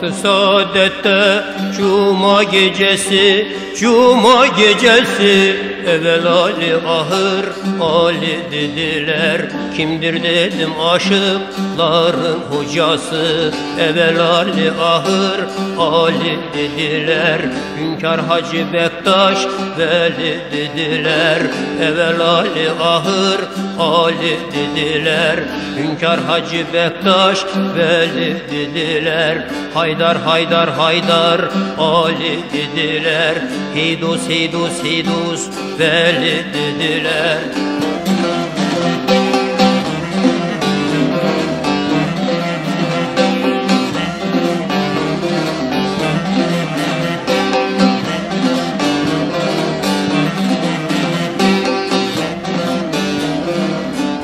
Vakti saadette Cuma gecesi Cuma gecesi Evvel Ali ahır Ali dediler. Kimdir dedim aşıkların hocası. Evvel Ali ahır Ali dediler. Hünkar Hacı Bektaş Veli dediler. Evvel Ali ahır Ali dediler. Hünkar Hacı Bektaş Veli dediler. Haydar Haydar Haydar Ali dediler. Hidus Hidus Hidus Veli dediler.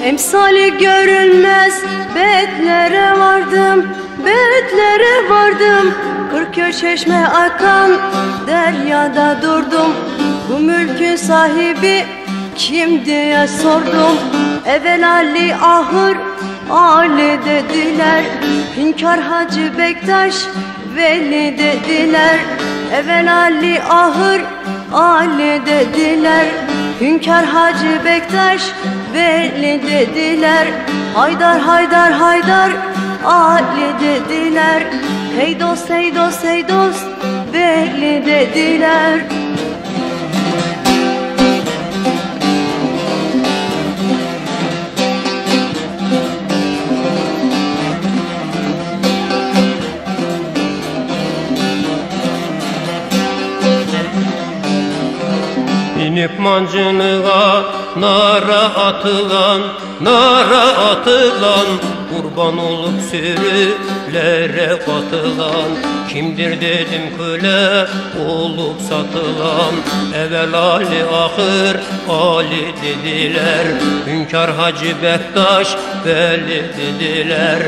Emsali görünmez betlere vardım, betlere vardım. Kırköy çeşme akan deryada durdum Bu mülkün sahibi kim diye sordum. Evvel Ali ahır Ali dediler. Hünkar Hacı Bektaş Veli dediler. Evvel Ali ahır Ali dediler. Hünkar Hacı Bektaş Veli dediler. Haydar Haydar Haydar Ali dediler. Hey dost hey dost hey dost Veli dediler İnip mancınığa nara atılan, nara atılan Kurban olup sürülere katılan Kimdir dedim köle olup satılan. Evvel Ali ahır Ali dediler. Hünkar Hacı Bektaş Veli dediler.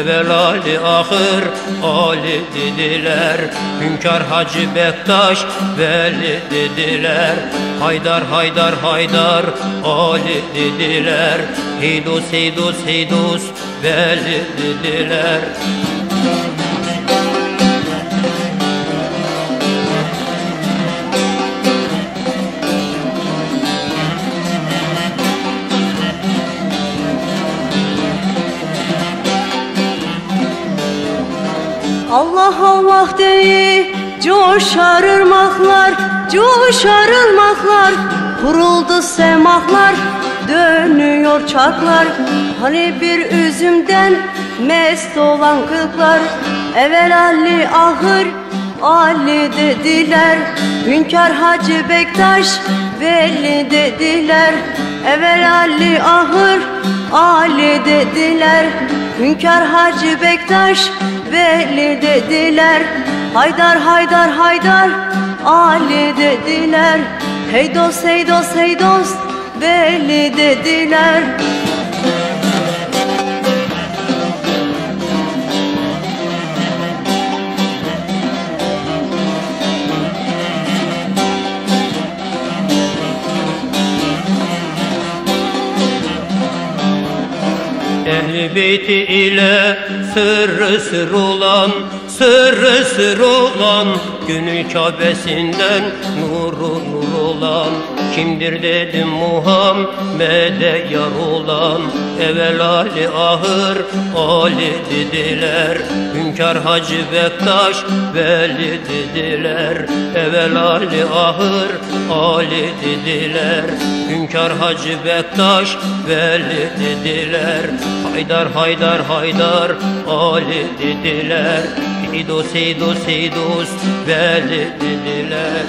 Evvel Ali ahır Ali dediler. Hünkar Hacı Bektaş Veli dediler. Haydar Haydar Haydar Ali dediler Heydus Heydus Heydus Veli dediler Allah Allah deyi coşar ırmaklar, coşar Kuruldu semahlar, dönüyor çarklar Hani bir üzümden mest olan kırklar Evvel Ali ahır, Ali dediler. Hünkar Hacı Bektaş, Veli dediler. Evvel Ali ahır, Ali dediler. Hünkar Hacı Bektaş, Veli dediler Haydar Haydar Haydar Ali dediler. Hey dost hey dost hey dost Veli dediler. Ehli beyti ile sırrı sır olan Sırrı sır olan Günü Kabe'sinden nuru nur olan. Kimdir dedim Muhammed'e yar olan. Evvel Ali ahır Ali dediler Hünkar Hacı Bektaş Veli dediler Evvel Ali ahır Ali dediler Hünkar Hacı Bektaş Veli dediler Haydar Haydar Haydar Ali dediler İdos İdos İdos Veli dediler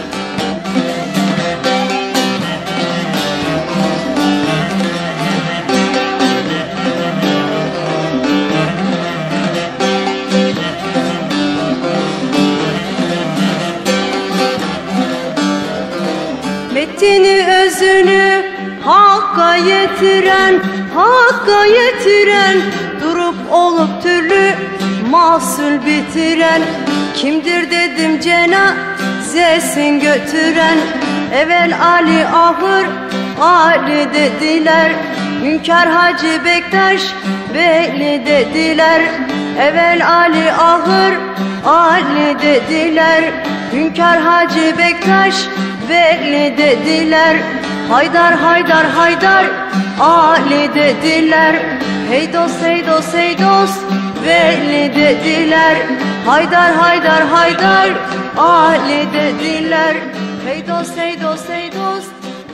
Metini özünü Hakka yetiren Hakka yetiren Durup olup türlü mahsul bitiren Kimdir dedim cenazesin götüren. Evvel Ali ahır Ali dediler Hünkar Hacı Bektaş Veli dediler. Evvel Ali Ahır Ali dediler Hünkar Hacı Bektaş Veli dediler. Haydar Haydar Haydar Ali dediler. Heydos Heydos Heydos Veli dediler. Haydar Haydar Haydar Ali dediler. Heydos Heydos Heydos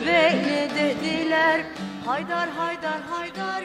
Veli dediler. Haydar Haydar Haydar